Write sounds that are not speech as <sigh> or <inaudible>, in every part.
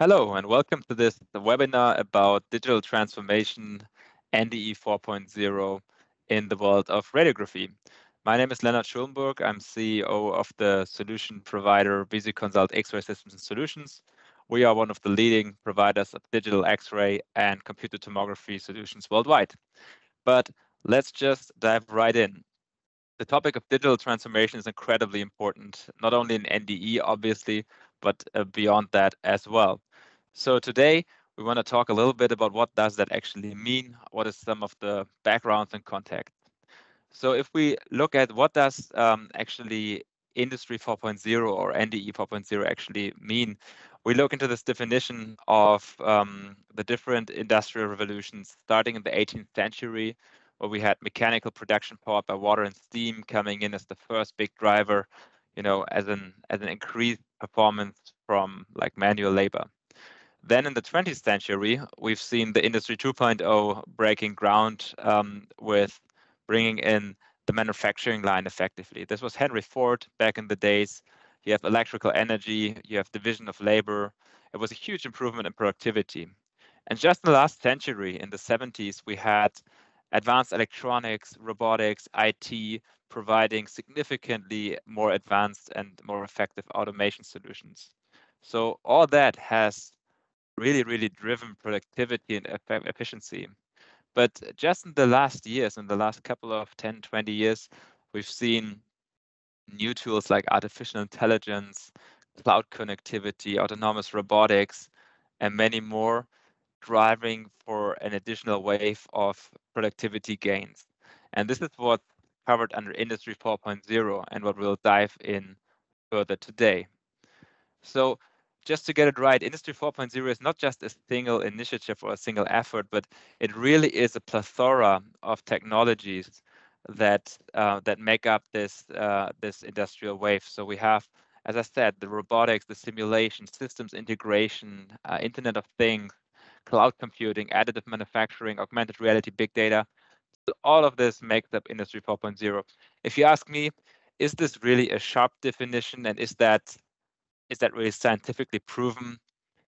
Hello, and welcome to this webinar about digital transformation NDE 4.0 in the world of radiography. My name is Lennart Schulenburg. I'm CEO of the solution provider VisiConsult X-Ray Systems and Solutions. We are one of the leading providers of digital X-ray and computed tomography solutions worldwide. But let's just dive right in. The topic of digital transformation is incredibly important, not only in NDE, obviously, but uh, beyond that as well. So today we want to talk a little bit about what does that actually mean? What is some of the backgrounds and context? So if we look at what does um, actually Industry 4.0 or NDE 4.0 actually mean, we look into this definition of um, the different industrial revolutions starting in the 18th century, where we had mechanical production powered by water and steam coming in as the first big driver, you know, as an as an increased performance from like manual labor. Then in the 20th century, we've seen the Industry 2.0 breaking ground um, with bringing in the manufacturing line effectively. This was Henry Ford back in the days. You have electrical energy, you have division of labor. It was a huge improvement in productivity. And just in the last century, in the 70s, we had advanced electronics, robotics, IT providing significantly more advanced and more effective automation solutions. So all that has really, really driven productivity and efficiency. But just in the last years, in the last couple of 10, 20 years, we've seen new tools like artificial intelligence, cloud connectivity, autonomous robotics, and many more driving for an additional wave of productivity gains. And this is what covered under Industry 4.0 and what we'll dive in further today. So just to get it right, Industry 4.0 is not just a single initiative or a single effort, but it really is a plethora of technologies that uh, that make up this uh, this industrial wave. So we have, as I said, the robotics, the simulation, systems integration, uh, Internet of Things, cloud computing, additive manufacturing, augmented reality, big data. So all of this makes up Industry 4.0. If you ask me, is this really a sharp definition, and is that is that really scientifically proven?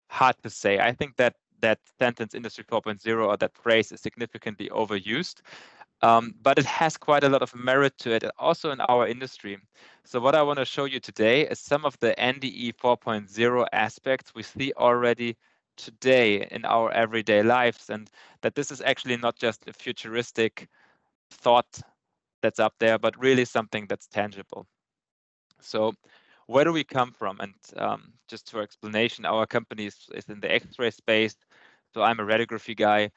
Hard to say. I think that that sentence industry 4.0 or that phrase is significantly overused. Um, but it has quite a lot of merit to it, also in our industry. So what I want to show you today is some of the NDE 4.0 aspects we see already today in our everyday lives, and that this is actually not just a futuristic thought that's up there, but really something that's tangible. So where do we come from? And um, just for explanation, our company is, is in the X-ray space. So I'm a radiography guy.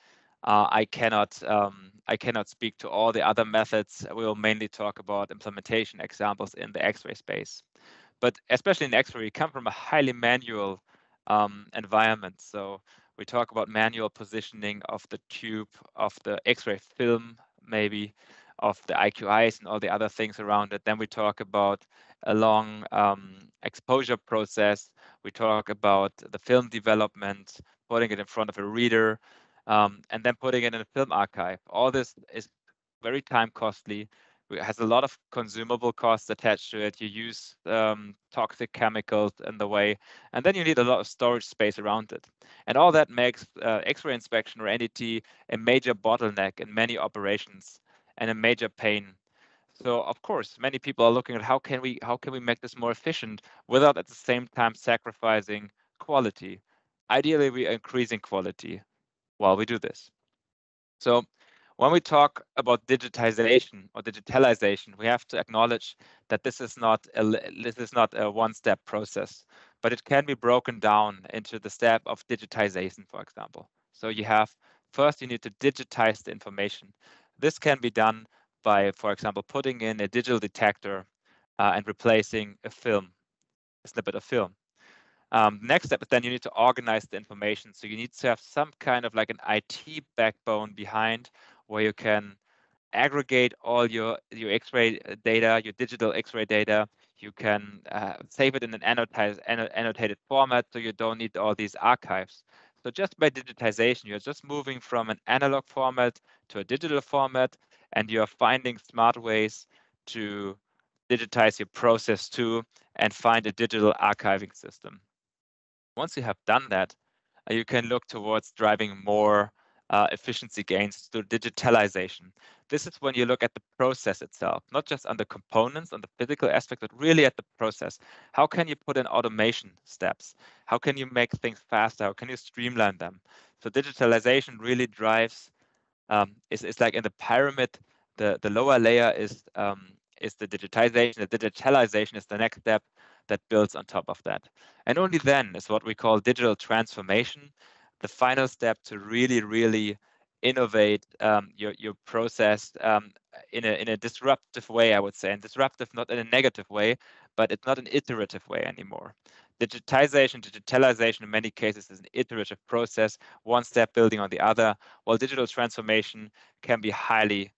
Uh, I cannot um, I cannot speak to all the other methods. We will mainly talk about implementation examples in the X-ray space. But especially in X-ray, we come from a highly manual um, environment. So we talk about manual positioning of the tube, of the X-ray film, maybe, of the IQIs and all the other things around it. Then we talk about a long um, exposure process. We talk about the film development, putting it in front of a reader, um, and then putting it in a film archive. All this is very time costly. It has a lot of consumable costs attached to it. You use um, toxic chemicals in the way, and then you need a lot of storage space around it. And all that makes uh, X-ray inspection or NDT a major bottleneck in many operations and a major pain. So of course, many people are looking at how can we how can we make this more efficient without at the same time sacrificing quality. Ideally, we are increasing quality while we do this. So when we talk about digitization or digitalization, we have to acknowledge that this is not a this is not a one-step process, but it can be broken down into the step of digitization, for example. So you have first you need to digitize the information. This can be done by, for example, putting in a digital detector uh, and replacing a film, a snippet of film. Um, next step is then you need to organize the information. So you need to have some kind of like an IT backbone behind where you can aggregate all your your X-ray data, your digital X-ray data. You can uh, save it in an annotated, annotated format, so you don't need all these archives. So just by digitization, you're just moving from an analog format to a digital format, and you're finding smart ways to digitize your process too and find a digital archiving system. Once you have done that, uh, you can look towards driving more uh, efficiency gains through digitalization. This is when you look at the process itself, not just on the components, on the physical aspect, but really at the process. How can you put in automation steps? How can you make things faster? How can you streamline them? So digitalization really drives, um, is, is like in the pyramid, the, the lower layer is, um, is the digitization. The digitalization is the next step that builds on top of that. And only then is what we call digital transformation, the final step to really, really innovate um, your your process um, in a in a disruptive way, I would say, and disruptive not in a negative way, but it's not an iterative way anymore. Digitization, digitalization in many cases is an iterative process, one step building on the other, while digital transformation can be highly,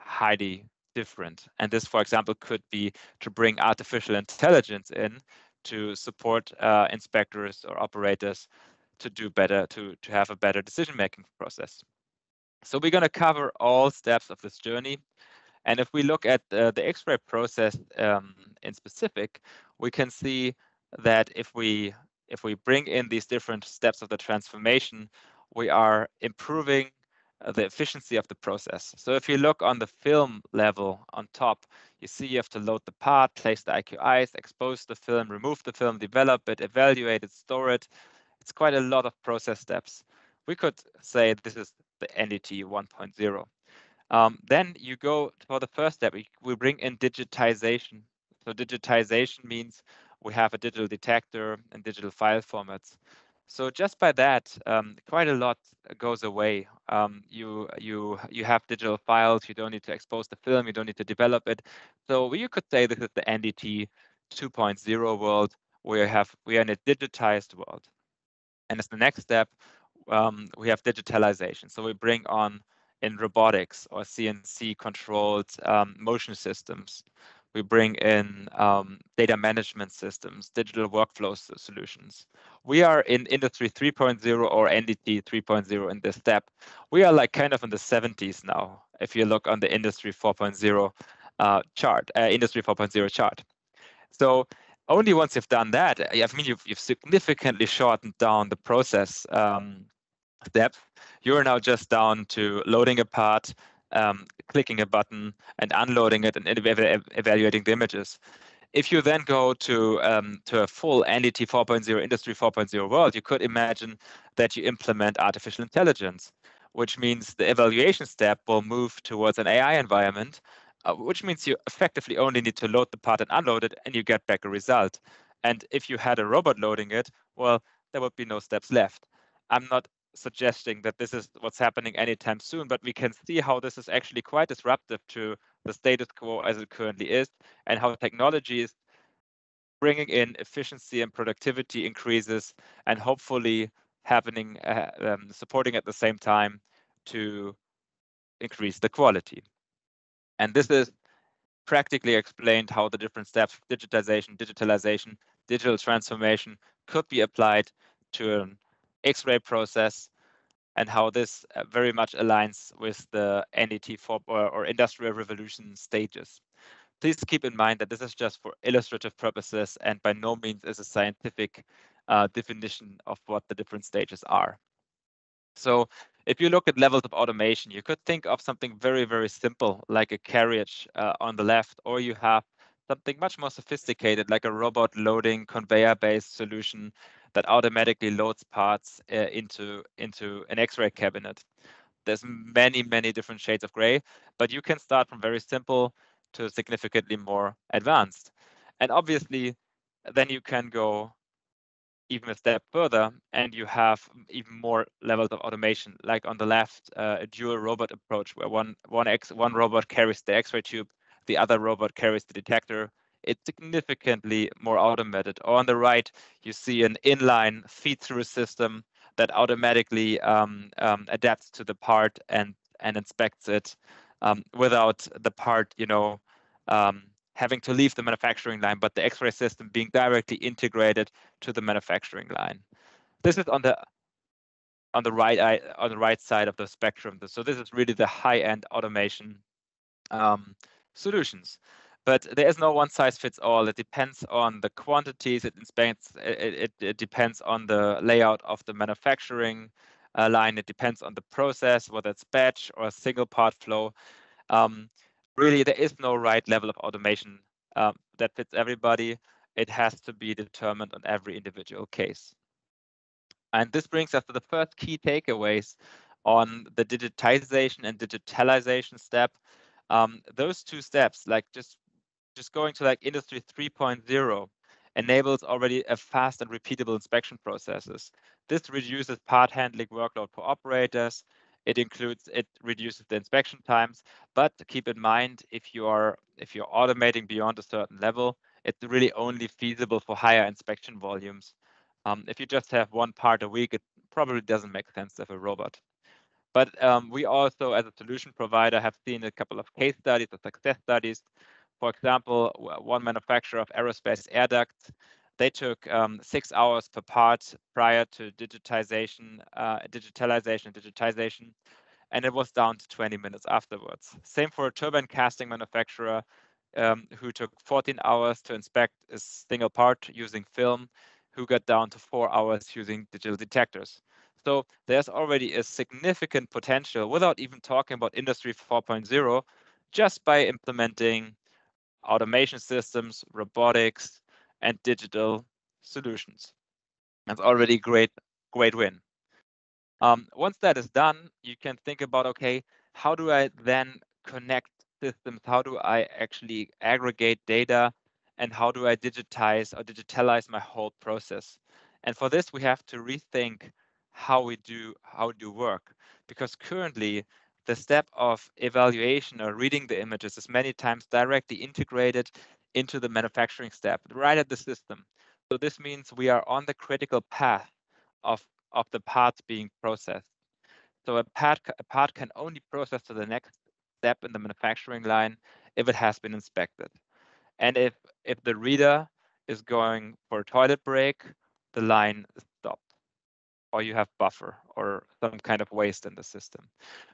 highly different. And this, for example, could be to bring artificial intelligence in to support uh, inspectors or operators to do better, to, to have a better decision-making process. So we're going to cover all steps of this journey. And if we look at uh, the X-ray process um, in specific, we can see that if we if we bring in these different steps of the transformation, we are improving the efficiency of the process. So if you look on the film level on top, you see you have to load the part, place the IQIs, expose the film, remove the film, develop it, evaluate it, store it, it's quite a lot of process steps. We could say this is the NDT 1.0. Um, then you go for the first step, we, we bring in digitization. So digitization means we have a digital detector and digital file formats. So just by that, um, quite a lot goes away. Um, you you you have digital files. You don't need to expose the film. You don't need to develop it. So you could say this is the NDT 2.0 world, where have we are in a digitized world. And as the next step, um, we have digitalization. So we bring on in robotics or CNC controlled um, motion systems. We bring in um, data management systems, digital workflow solutions. We are in industry 3.0 or NDT 3.0 in this step. We are like kind of in the 70s now, if you look on the industry 4.0 uh, chart, uh, industry 4.0 chart. So only once you've done that, I mean, you've, you've significantly shortened down the process um, steps. You're now just down to loading a part, um, clicking a button, and unloading it and ev evaluating the images. If you then go to um, to a full NDT 4.0, Industry 4.0 world, you could imagine that you implement artificial intelligence, which means the evaluation step will move towards an AI environment uh, which means you effectively only need to load the part and unload it, and you get back a result. And if you had a robot loading it, well, there would be no steps left. I'm not suggesting that this is what's happening anytime soon, but we can see how this is actually quite disruptive to the status quo as it currently is, and how technology is bringing in efficiency and productivity increases, and hopefully happening, uh, um, supporting at the same time to increase the quality. And this is practically explained how the different steps, digitization, digitalization, digital transformation could be applied to an X-ray process and how this uh, very much aligns with the NDT 4 or, or industrial revolution stages. Please keep in mind that this is just for illustrative purposes and by no means is a scientific uh, definition of what the different stages are. So if you look at levels of automation, you could think of something very, very simple, like a carriage uh, on the left, or you have something much more sophisticated, like a robot loading conveyor-based solution that automatically loads parts uh, into, into an X-ray cabinet. There's many, many different shades of gray, but you can start from very simple to significantly more advanced. And obviously, then you can go even a step further and you have even more levels of automation like on the left uh, a dual robot approach where one one x one robot carries the x-ray tube the other robot carries the detector it's significantly more automated or on the right you see an inline feed through system that automatically um, um, adapts to the part and and inspects it um, without the part you know um, having to leave the manufacturing line, but the X-ray system being directly integrated to the manufacturing line. This is on the on the right on the right side of the spectrum. So this is really the high-end automation um, solutions. But there is no one size fits all. It depends on the quantities. It, inspects, it, it, it depends on the layout of the manufacturing uh, line. It depends on the process, whether it's batch or single part flow. Um, really, there is no right level of automation um, that fits everybody. It has to be determined on every individual case. And this brings us to the first key takeaways on the digitization and digitalization step. Um, those two steps, like just just going to like industry 3.0, enables already a fast and repeatable inspection processes. This reduces part handling workload for operators. It includes it reduces the inspection times, but keep in mind if you are if you're automating beyond a certain level, it's really only feasible for higher inspection volumes. Um, if you just have one part a week, it probably doesn't make sense to have a robot. But um, we also, as a solution provider, have seen a couple of case studies or success studies. For example, one manufacturer of aerospace air ducts, they took um, six hours per part prior to digitization, uh, digitalization, digitization, and it was down to 20 minutes afterwards. Same for a turbine casting manufacturer um, who took 14 hours to inspect a single part using film who got down to four hours using digital detectors. So there's already a significant potential without even talking about Industry 4.0, just by implementing automation systems, robotics, and digital solutions. That's already a great, great win. Um, once that is done, you can think about, okay, how do I then connect systems? How do I actually aggregate data and how do I digitize or digitalize my whole process? And for this, we have to rethink how we do how we do work because currently the step of evaluation or reading the images is many times directly integrated into the manufacturing step right at the system. So this means we are on the critical path of, of the parts being processed. So a part, a part can only process to the next step in the manufacturing line if it has been inspected. And if if the reader is going for a toilet break, the line. Or you have buffer or some kind of waste in the system.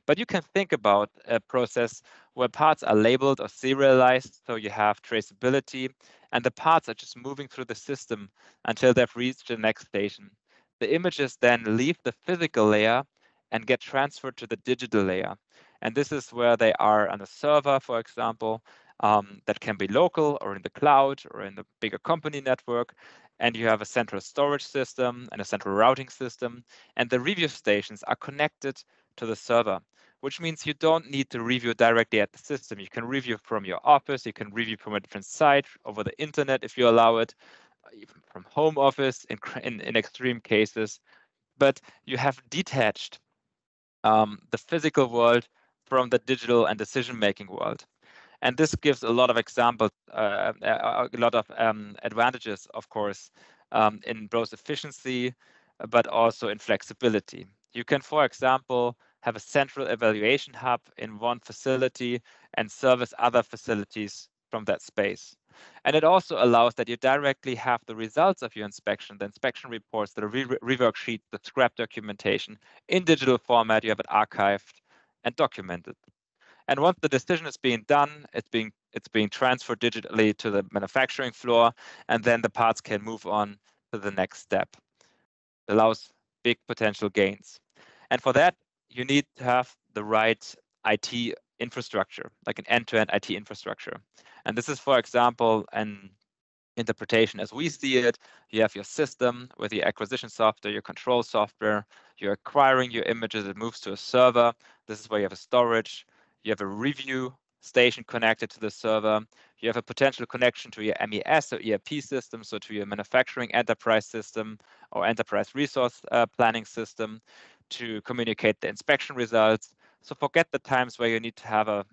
But you can think about a process where parts are labeled or serialized, so you have traceability, and the parts are just moving through the system until they've reached the next station. The images then leave the physical layer and get transferred to the digital layer. And this is where they are on a server, for example, um, that can be local or in the cloud or in the bigger company network. And you have a central storage system and a central routing system. And the review stations are connected to the server, which means you don't need to review directly at the system. You can review from your office, you can review from a different site over the internet if you allow it, even from home office in, in, in extreme cases. But you have detached um, the physical world from the digital and decision making world. And this gives a lot of examples, uh, uh, a lot of um, advantages, of course, um, in both efficiency, but also in flexibility. You can, for example, have a central evaluation hub in one facility and service other facilities from that space. And it also allows that you directly have the results of your inspection, the inspection reports, the re rework sheet, the scrap documentation in digital format. You have it archived and documented. And once the decision is being done, it's being it's being transferred digitally to the manufacturing floor, and then the parts can move on to the next step. It allows big potential gains. And for that, you need to have the right IT infrastructure, like an end-to-end IT infrastructure. And this is, for example, an interpretation as we see it. You have your system with your acquisition software, your control software, you're acquiring your images, it moves to a server. This is where you have a storage you have a review station connected to the server. You have a potential connection to your MES or ERP system, so to your manufacturing enterprise system or enterprise resource uh, planning system to communicate the inspection results. So forget the times where you need to have a,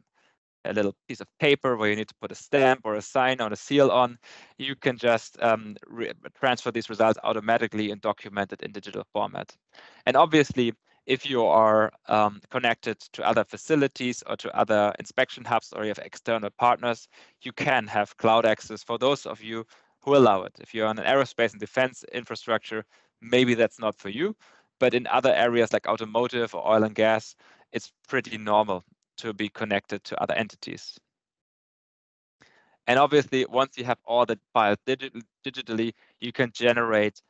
a little piece of paper where you need to put a stamp or a sign or a seal on. You can just um, transfer these results automatically and document it in digital format. And obviously, if you are um, connected to other facilities or to other inspection hubs or you have external partners, you can have cloud access for those of you who allow it. If you're on an aerospace and defense infrastructure, maybe that's not for you. But in other areas like automotive or oil and gas, it's pretty normal to be connected to other entities. And obviously, once you have all the files digi digitally, you can generate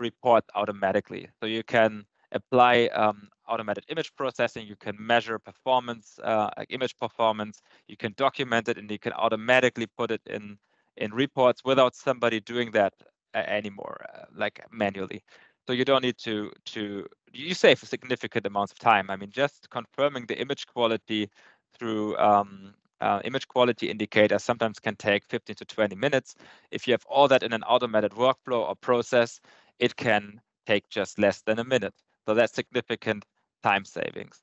reports automatically. So you can apply um, automated image processing, you can measure performance, uh, image performance, you can document it, and you can automatically put it in, in reports without somebody doing that uh, anymore, uh, like manually. So you don't need to, to, you save significant amounts of time. I mean, just confirming the image quality through um, uh, image quality indicators sometimes can take 15 to 20 minutes. If you have all that in an automated workflow or process, it can take just less than a minute. So that's significant time savings.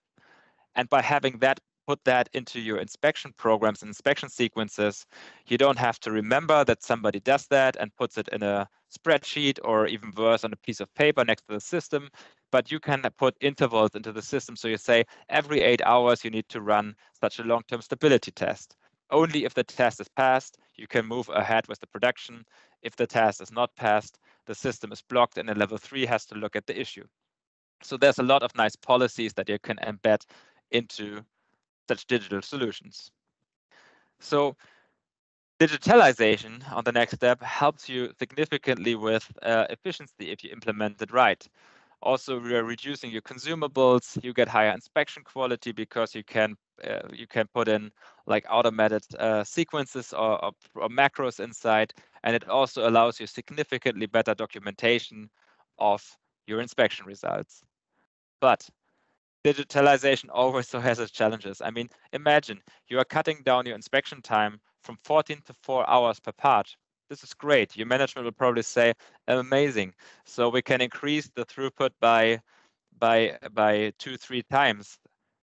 And by having that put that into your inspection programs and inspection sequences, you don't have to remember that somebody does that and puts it in a spreadsheet or even worse on a piece of paper next to the system. But you can put intervals into the system. So you say every eight hours you need to run such a long-term stability test. Only if the test is passed, you can move ahead with the production. If the test is not passed, the system is blocked and a level three has to look at the issue. So there's a lot of nice policies that you can embed into such digital solutions. So digitalization on the next step helps you significantly with uh, efficiency if you implement it right. Also, we are reducing your consumables. You get higher inspection quality because you can uh, you can put in like automated uh, sequences or, or, or macros inside, and it also allows you significantly better documentation of your inspection results. But digitalization also has its challenges. I mean, imagine you are cutting down your inspection time from 14 to 4 hours per part. This is great. Your management will probably say, amazing. So we can increase the throughput by by by two, three times.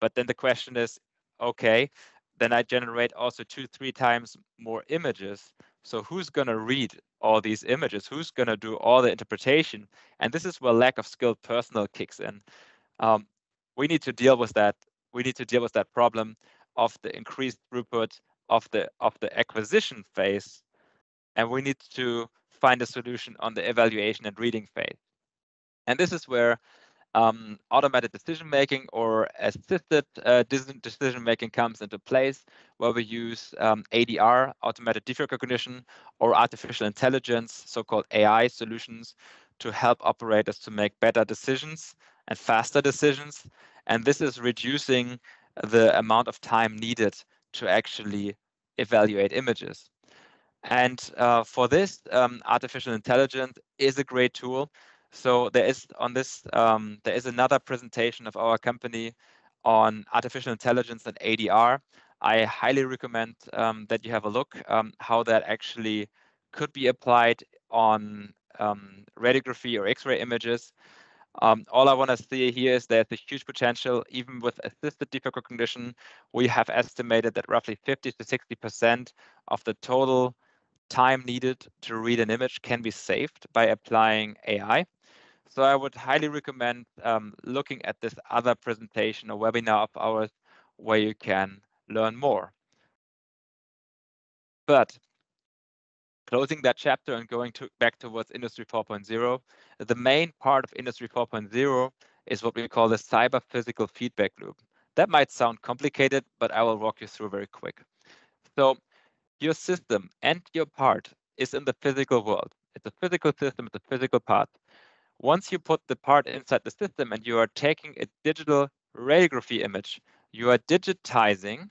But then the question is, okay, then I generate also two, three times more images. So who's going to read all these images? Who's going to do all the interpretation? And this is where lack of skilled personnel kicks in. Um, we need to deal with that. We need to deal with that problem of the increased throughput of the of the acquisition phase, and we need to find a solution on the evaluation and reading phase. And this is where um, automated decision making or assisted uh, decision making comes into place, where we use um, ADR, automated defect recognition, or artificial intelligence, so-called AI solutions, to help operators to make better decisions and faster decisions. And this is reducing the amount of time needed to actually evaluate images. And uh, for this, um, artificial intelligence is a great tool. So there is on this, um, there is another presentation of our company on artificial intelligence and ADR. I highly recommend um, that you have a look um, how that actually could be applied on um, radiography or X-ray images. Um, all I want to see here is there's a huge potential, even with assisted defect recognition. We have estimated that roughly 50 to 60% of the total time needed to read an image can be saved by applying AI. So I would highly recommend um, looking at this other presentation or webinar of ours where you can learn more. But closing that chapter and going to, back towards Industry 4.0, the main part of Industry 4.0 is what we call the cyber physical feedback loop. That might sound complicated, but I will walk you through very quick. So your system and your part is in the physical world. It's a physical system, it's a physical part. Once you put the part inside the system and you are taking a digital radiography image, you are digitizing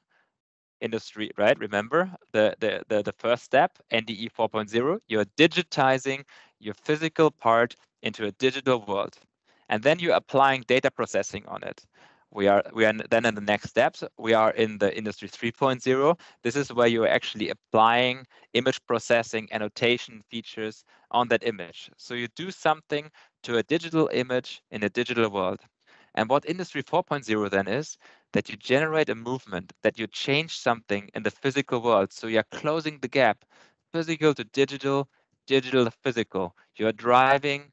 industry, right? Remember the, the, the, the first step, NDE 4.0, you're digitizing your physical part into a digital world. And then you're applying data processing on it. We are we are then in the next steps. We are in the industry 3.0. This is where you're actually applying image processing annotation features on that image. So you do something to a digital image in a digital world. And what Industry 4.0 then is that you generate a movement, that you change something in the physical world. So you're closing the gap, physical to digital, digital to physical. You're driving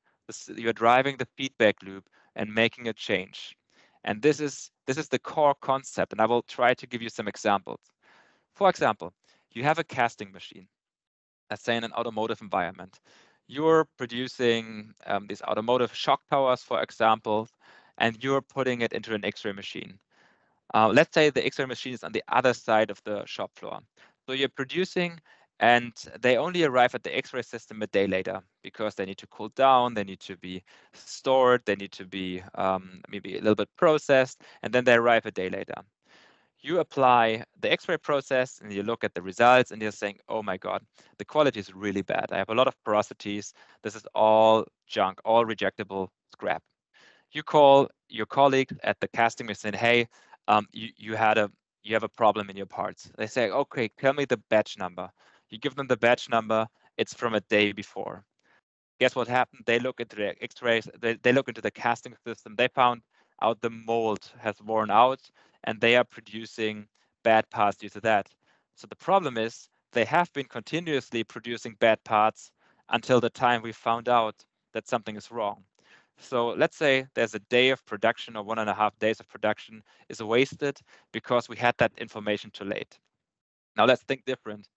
you're driving the feedback loop and making a change. And this is this is the core concept. And I will try to give you some examples. For example, you have a casting machine, let's say in an automotive environment. You're producing um, these automotive shock towers, for example, and you're putting it into an X-ray machine. Uh, let's say the X-ray machine is on the other side of the shop floor. So you're producing and they only arrive at the X-ray system a day later because they need to cool down, they need to be stored, they need to be um, maybe a little bit processed, and then they arrive a day later. You apply the X-ray process and you look at the results and you're saying, oh my God, the quality is really bad. I have a lot of porosities. This is all junk, all rejectable scrap. You call your colleague at the casting machine, hey, um, you, you had a you have a problem in your parts. They say, okay, tell me the batch number. You give them the batch number, it's from a day before. Guess what happened? They look into the x-rays, they, they look into the casting system. They found out the mold has worn out and they are producing bad parts due to that. So the problem is they have been continuously producing bad parts until the time we found out that something is wrong. So let's say there's a day of production or one and a half days of production is wasted because we had that information too late. Now let's think different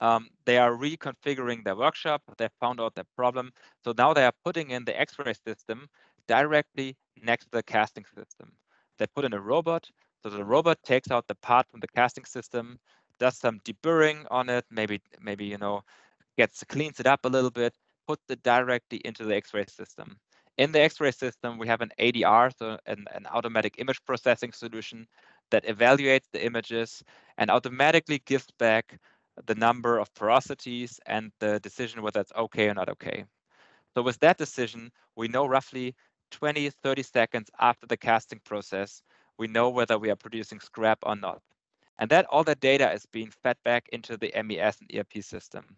um, they are reconfiguring their workshop. They found out their problem. So now they are putting in the X-ray system directly next to the casting system. They put in a robot. So the robot takes out the part from the casting system, does some deburring on it, maybe maybe you know gets cleans it up a little bit, puts it directly into the X-ray system. In the X-ray system, we have an ADR, so an, an automatic image processing solution that evaluates the images and automatically gives back the number of porosities and the decision whether it's okay or not okay. So with that decision, we know roughly 20, 30 seconds after the casting process, we know whether we are producing scrap or not. And that all that data is being fed back into the MES and ERP system.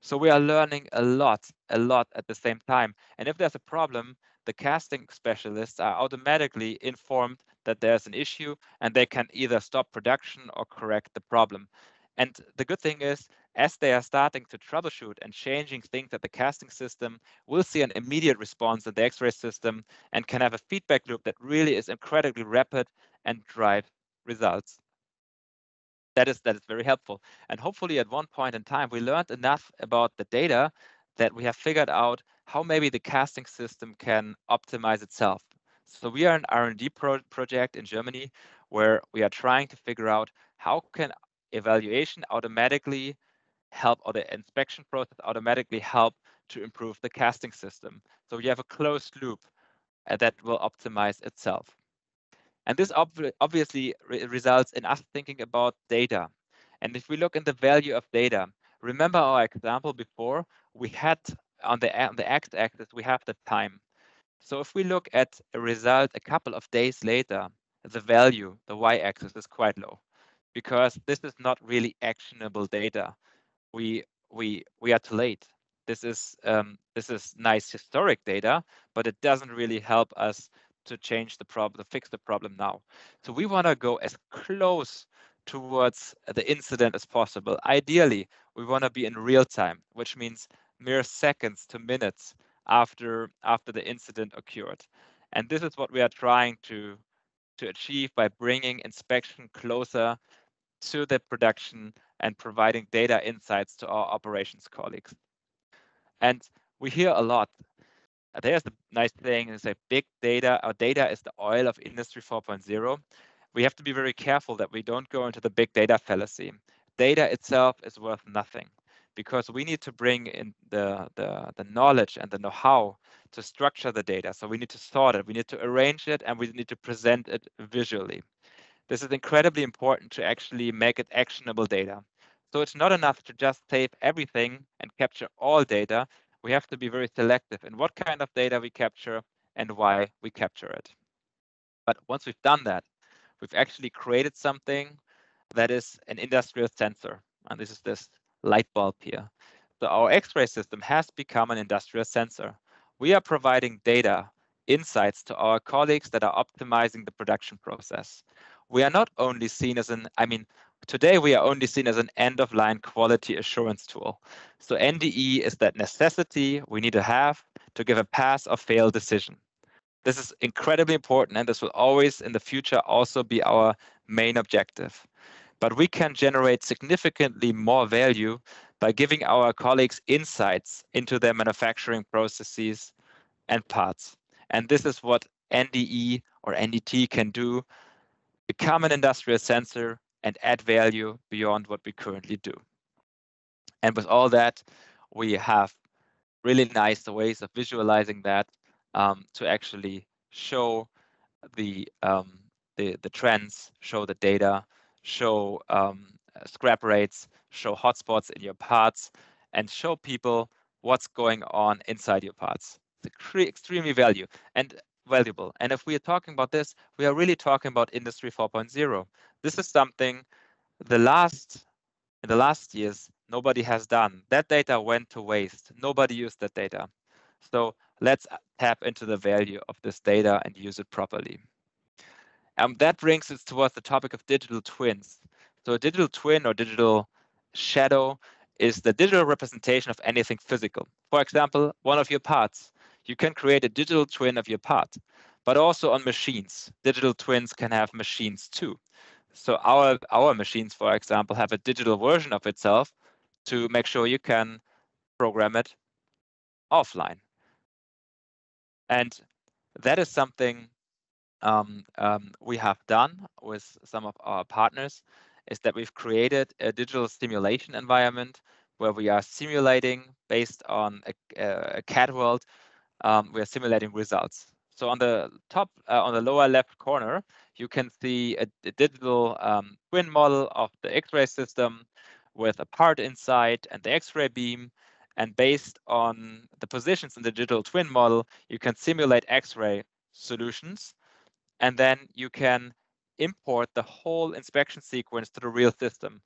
So we are learning a lot, a lot at the same time. And if there's a problem, the casting specialists are automatically informed that there's an issue and they can either stop production or correct the problem. And the good thing is, as they are starting to troubleshoot and changing things at the casting system, we'll see an immediate response in the X-ray system and can have a feedback loop that really is incredibly rapid and drive results. That is that is very helpful. And hopefully at one point in time, we learned enough about the data that we have figured out how maybe the casting system can optimize itself. So we are an R&D pro project in Germany where we are trying to figure out how can evaluation automatically help or the inspection process automatically help to improve the casting system. So you have a closed loop uh, that will optimize itself. And this ob obviously re results in us thinking about data. And if we look in the value of data, remember our example before, we had on the, on the x-axis, we have the time. So if we look at a result a couple of days later, the value, the y-axis is quite low because this is not really actionable data. We we we are too late. This is um, this is nice historic data, but it doesn't really help us to change the problem, to fix the problem now. So we want to go as close towards the incident as possible. Ideally, we want to be in real time, which means mere seconds to minutes after after the incident occurred. And this is what we are trying to to achieve by bringing inspection closer to the production and providing data insights to our operations colleagues. And we hear a lot. There's the nice thing is that big data, our data is the oil of industry 4.0. We have to be very careful that we don't go into the big data fallacy. Data itself is worth nothing because we need to bring in the, the, the knowledge and the know-how to structure the data. So we need to sort it, we need to arrange it, and we need to present it visually. This is incredibly important to actually make it actionable data. So it's not enough to just save everything and capture all data. We have to be very selective in what kind of data we capture and why we capture it. But once we've done that, we've actually created something that is an industrial sensor. And this is this light bulb here. So our X-ray system has become an industrial sensor. We are providing data, insights to our colleagues that are optimizing the production process we are not only seen as an, I mean, today we are only seen as an end of line quality assurance tool. So NDE is that necessity we need to have to give a pass or fail decision. This is incredibly important, and this will always in the future also be our main objective. But we can generate significantly more value by giving our colleagues insights into their manufacturing processes and parts. And this is what NDE or NDT can do become an industrial sensor, and add value beyond what we currently do. And with all that, we have really nice ways of visualizing that um, to actually show the, um, the, the trends, show the data, show um, scrap rates, show hotspots in your parts, and show people what's going on inside your parts. It's extremely value and valuable. And if we are talking about this, we are really talking about Industry 4.0. This is something the last in the last years nobody has done. That data went to waste. Nobody used that data. So let's tap into the value of this data and use it properly. Um, that brings us towards the topic of digital twins. So a digital twin or digital shadow is the digital representation of anything physical. For example, one of your parts. You can create a digital twin of your part, but also on machines. Digital twins can have machines too. So our, our machines, for example, have a digital version of itself to make sure you can program it offline. And that is something um, um, we have done with some of our partners is that we've created a digital simulation environment where we are simulating based on a, a CAD world, um, we are simulating results. So on the top, uh, on the lower left corner, you can see a, a digital um, twin model of the X-ray system with a part inside and the X-ray beam. And based on the positions in the digital twin model, you can simulate X-ray solutions. And then you can import the whole inspection sequence to the real system.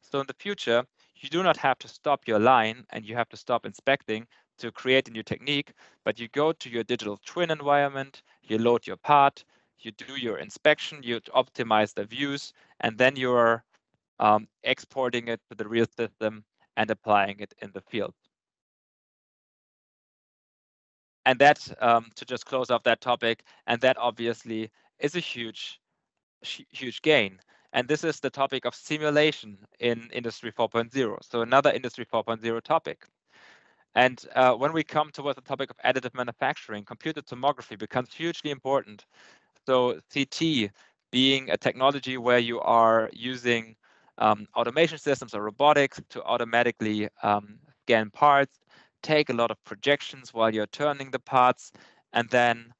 So in the future, you do not have to stop your line and you have to stop inspecting to create a new technique, but you go to your digital twin environment, you load your part, you do your inspection, you optimize the views, and then you're um, exporting it to the real system and applying it in the field. And that, um, to just close off that topic, and that obviously is a huge huge gain. And this is the topic of simulation in Industry 4.0. So another Industry 4.0 topic. And uh, when we come towards the topic of additive manufacturing, computer tomography becomes hugely important. So CT being a technology where you are using um, automation systems or robotics to automatically um, scan parts, take a lot of projections while you're turning the parts, and then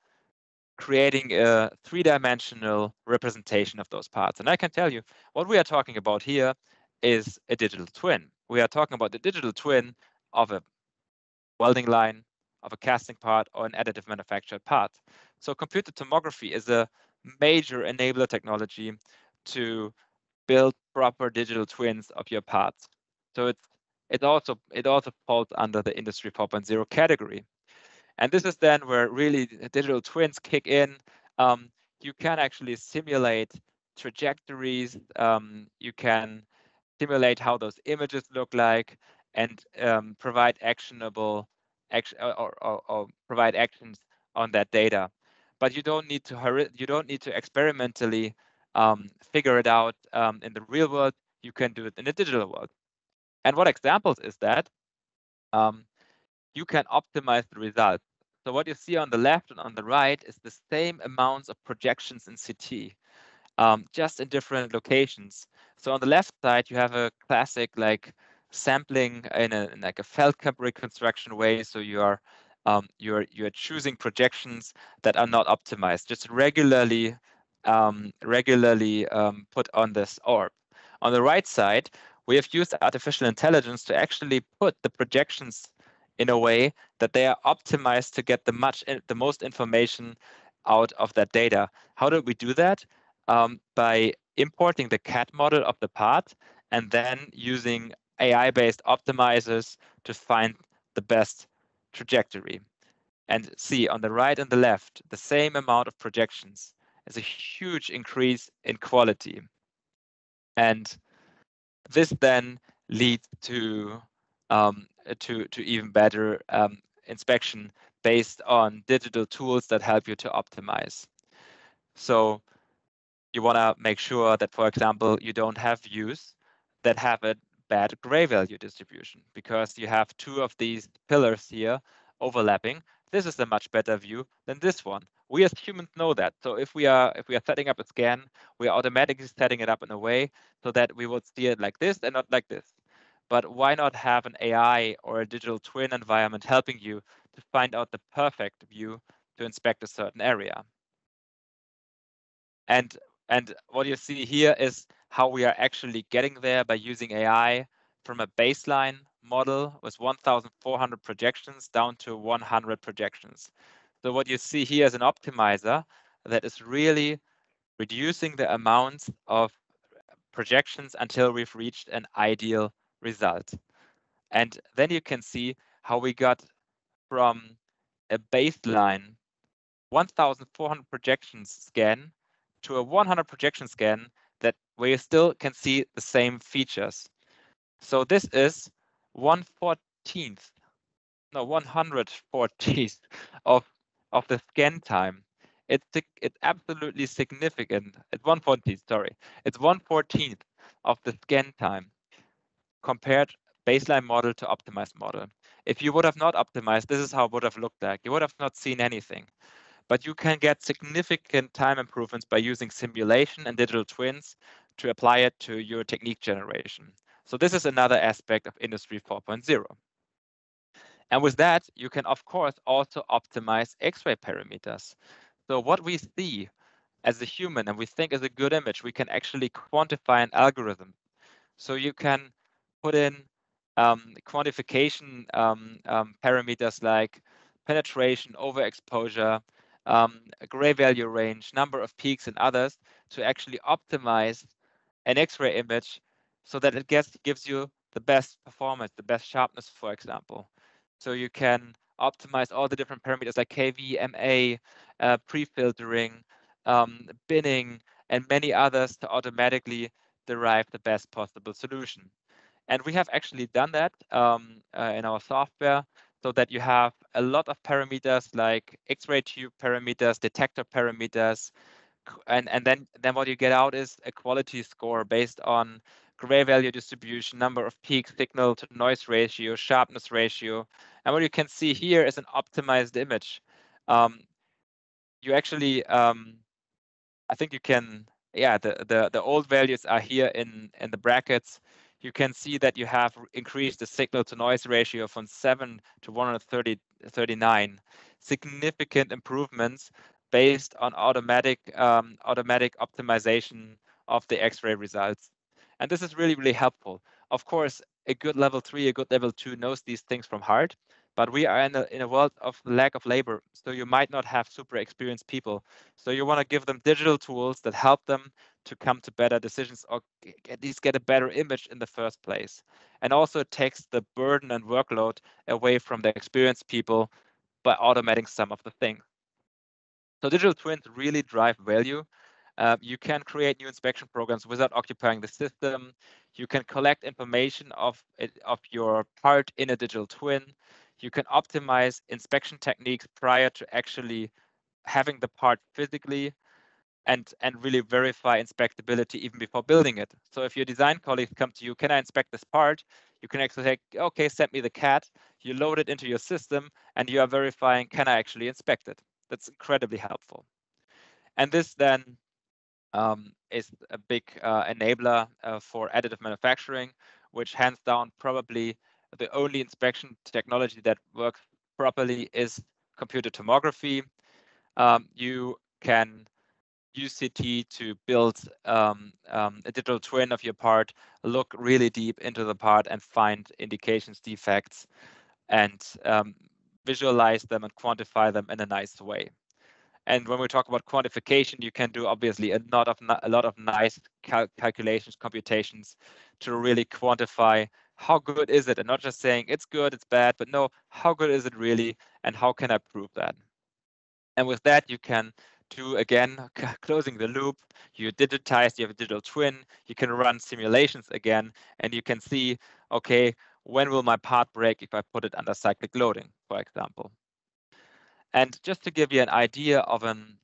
creating a three-dimensional representation of those parts. And I can tell you, what we are talking about here is a digital twin. We are talking about the digital twin of a welding line, of a casting part, or an additive manufactured part. So computed tomography is a major enabler technology to build proper digital twins of your parts. So it's it also it also falls under the industry 4.0 category. And this is then where really digital twins kick in. Um, you can actually simulate trajectories. Um, you can simulate how those images look like and um, provide actionable action or, or, or, provide actions on that data. But you don't need to you don't need to experimentally um, figure it out um, in the real world. You can do it in the digital world. And what examples is that? Um, you can optimize the results. So what you see on the left and on the right is the same amounts of projections in CT, um, just in different locations. So on the left side, you have a classic like sampling in, a, in like a Feldkamp reconstruction way. So you are um, you're you're choosing projections that are not optimized, just regularly um, regularly um, put on this orb. On the right side, we have used artificial intelligence to actually put the projections in a way that they are optimized to get the much the most information out of that data. How did we do that? Um, by importing the CAD model of the part and then using AI-based optimizers to find the best trajectory. And see on the right and the left, the same amount of projections is a huge increase in quality. And this then leads to um, to to even better um, inspection based on digital tools that help you to optimize. So you want to make sure that, for example, you don't have views that have a bad gray value distribution because you have two of these pillars here overlapping. This is a much better view than this one. We as humans know that. So if we are if we are setting up a scan, we are automatically setting it up in a way so that we will see it like this and not like this. but why not have an AI or a digital twin environment helping you to find out the perfect view to inspect a certain area? And and what you see here is how we are actually getting there by using AI from a baseline model with 1,400 projections down to 100 projections. So what you see here is an optimizer that is really reducing the amount of projections until we've reached an ideal result. And then you can see how we got from a baseline 1,400 projections scan to a 100 projection scan where you still can see the same features. So this is 114th, no 114th <laughs> of of the scan time. It's it's absolutely significant. At 114th, sorry, it's 114th of the scan time compared baseline model to optimized model. If you would have not optimized, this is how it would have looked like. You would have not seen anything but you can get significant time improvements by using simulation and digital twins to apply it to your technique generation. So this is another aspect of Industry 4.0. And with that, you can, of course, also optimize X-ray parameters. So what we see as a human and we think is a good image, we can actually quantify an algorithm. So you can put in um, quantification um, um, parameters like penetration, overexposure, um, gray value range, number of peaks and others to actually optimize an X-ray image so that it gets, gives you the best performance, the best sharpness, for example. So you can optimize all the different parameters like KV, MA, uh, pre-filtering, um, binning, and many others to automatically derive the best possible solution. And we have actually done that um, uh, in our software so that you have a lot of parameters like X-ray tube parameters, detector parameters, and, and then, then what you get out is a quality score based on gray value distribution, number of peaks, signal to noise ratio, sharpness ratio. And what you can see here is an optimized image. Um, you actually, um, I think you can, yeah, the, the, the old values are here in, in the brackets you can see that you have increased the signal to noise ratio from 7 to 139. Significant improvements based on automatic um, automatic optimization of the X-ray results. And this is really, really helpful. Of course, a good level three, a good level two knows these things from heart, but we are in a, in a world of lack of labor. So you might not have super experienced people. So you want to give them digital tools that help them to come to better decisions or at least get a better image in the first place. And also takes the burden and workload away from the experienced people by automating some of the things. So digital twins really drive value. Uh, you can create new inspection programs without occupying the system. You can collect information of, it, of your part in a digital twin. You can optimize inspection techniques prior to actually having the part physically and and really verify inspectability even before building it. So if your design colleagues come to you, can I inspect this part? You can actually say, okay, send me the CAD. You load it into your system, and you are verifying, can I actually inspect it? That's incredibly helpful. And this then um, is a big uh, enabler uh, for additive manufacturing, which hands down probably the only inspection technology that works properly is computer tomography. Um, you can use CT to build um, um, a digital twin of your part, look really deep into the part and find indications, defects, and um, visualize them and quantify them in a nice way. And when we talk about quantification, you can do obviously a lot of a lot of nice cal calculations, computations to really quantify how good is it, and not just saying it's good, it's bad, but no, how good is it really, and how can I prove that? And with that, you can do again closing the loop you digitize you have a digital twin you can run simulations again and you can see okay when will my part break if i put it under cyclic loading for example and just to give you an idea of an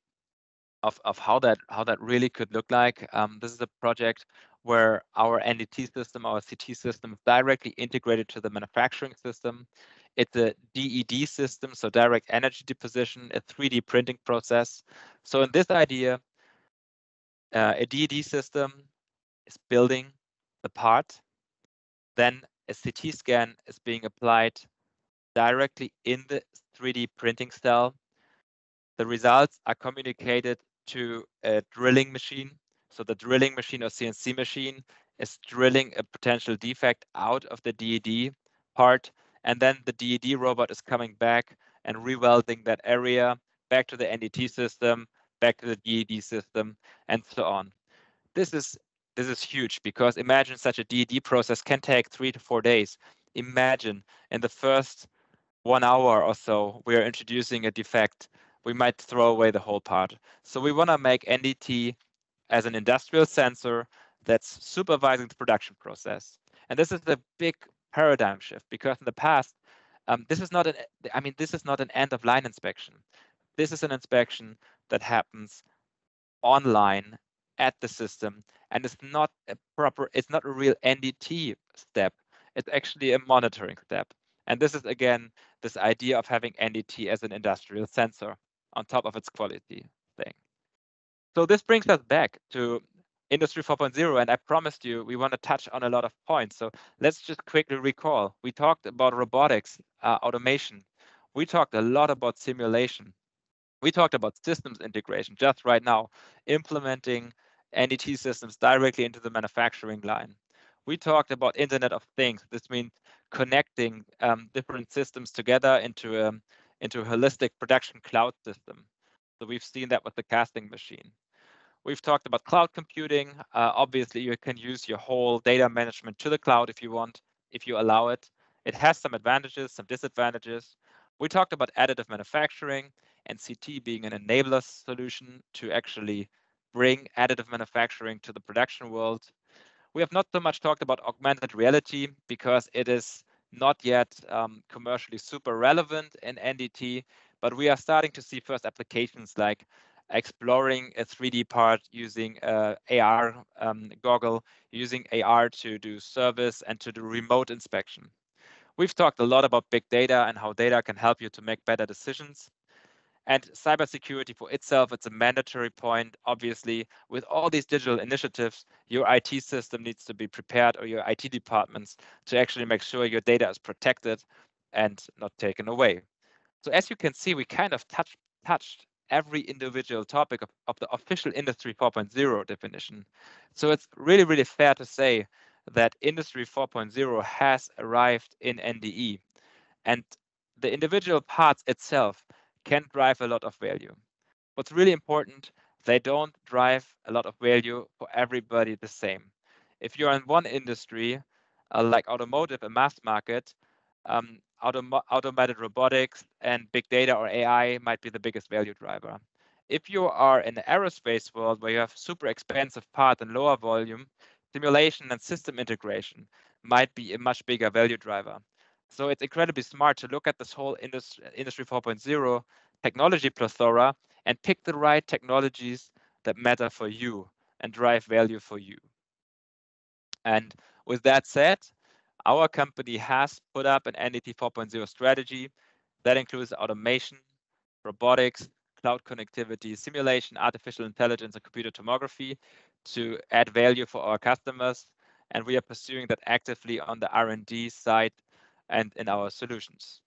of, of how that how that really could look like um, this is a project where our NDT system, our CT system, is directly integrated to the manufacturing system. It's a DED system, so direct energy deposition, a 3D printing process. So in this idea, uh, a DED system is building the part. Then a CT scan is being applied directly in the 3D printing cell. The results are communicated to a drilling machine. So the drilling machine or CNC machine is drilling a potential defect out of the DED part. And then the DED robot is coming back and rewelding that area back to the NDT system, back to the DED system, and so on. This is this is huge because imagine such a DED process can take three to four days. Imagine in the first one hour or so, we are introducing a defect. We might throw away the whole part. So we want to make NDT as an industrial sensor that's supervising the production process. And this is a big paradigm shift because in the past, um, this is not an I mean this is not an end of line inspection. This is an inspection that happens online at the system and it's not a proper it's not a real NDT step. It's actually a monitoring step. And this is again this idea of having NDT as an industrial sensor on top of its quality thing. So this brings us back to Industry 4.0, and I promised you we want to touch on a lot of points. So let's just quickly recall. We talked about robotics, uh, automation. We talked a lot about simulation. We talked about systems integration just right now, implementing NDT systems directly into the manufacturing line. We talked about Internet of Things. This means connecting um, different systems together into a, into a holistic production cloud system. So we've seen that with the casting machine. We've talked about cloud computing. Uh, obviously, you can use your whole data management to the cloud if you want, if you allow it. It has some advantages, some disadvantages. We talked about additive manufacturing and CT being an enabler solution to actually bring additive manufacturing to the production world. We have not so much talked about augmented reality because it is not yet um, commercially super relevant in NDT, but we are starting to see first applications like exploring a 3D part using uh, AR um, goggle, using AR to do service and to do remote inspection. We've talked a lot about big data and how data can help you to make better decisions. And cybersecurity for itself, it's a mandatory point. Obviously, with all these digital initiatives, your IT system needs to be prepared or your IT departments to actually make sure your data is protected and not taken away. So as you can see, we kind of touch, touched every individual topic of, of the official Industry 4.0 definition. So it's really, really fair to say that Industry 4.0 has arrived in NDE. And the individual parts itself can drive a lot of value. What's really important, they don't drive a lot of value for everybody the same. If you're in one industry, uh, like automotive, a mass market, um, autom automated robotics and big data or AI might be the biggest value driver. If you are in the aerospace world where you have super expensive parts and lower volume, simulation and system integration might be a much bigger value driver. So it's incredibly smart to look at this whole industry, industry 4.0 technology plethora and pick the right technologies that matter for you and drive value for you. And with that said, our company has put up an NDT 4.0 strategy that includes automation, robotics, cloud connectivity, simulation, artificial intelligence, and computer tomography to add value for our customers. And we are pursuing that actively on the R&D side and in our solutions.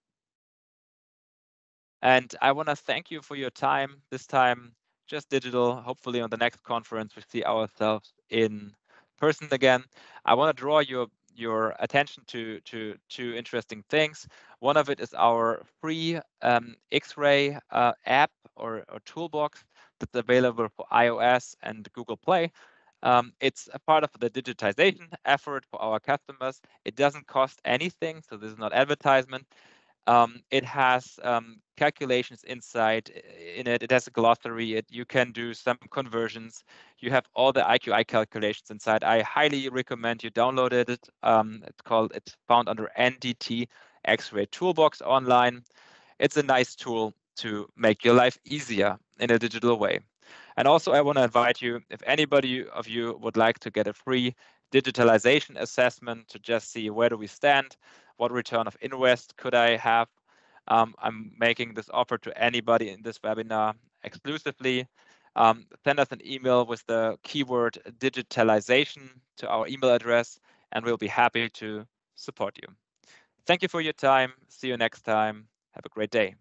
And I want to thank you for your time. This time, just digital. Hopefully, on the next conference, we see ourselves in person again. I want to draw your your attention to to two interesting things. One of it is our free um, X-ray uh, app or, or, toolbox that's available for iOS and Google Play. Um, it's a part of the digitization effort for our customers. It doesn't cost anything, so this is not advertisement. Um, it has um, calculations inside in it. It has a glossary. It, you can do some conversions. You have all the IQI calculations inside. I highly recommend you download it. Um, it's called. It's found under NDT X-Ray Toolbox online. It's a nice tool to make your life easier in a digital way. And also, I want to invite you, if anybody of you would like to get a free digitalization assessment to just see where do we stand, what return of invest could I have? Um, I'm making this offer to anybody in this webinar exclusively. Um, send us an email with the keyword digitalization to our email address, and we'll be happy to support you. Thank you for your time. See you next time. Have a great day.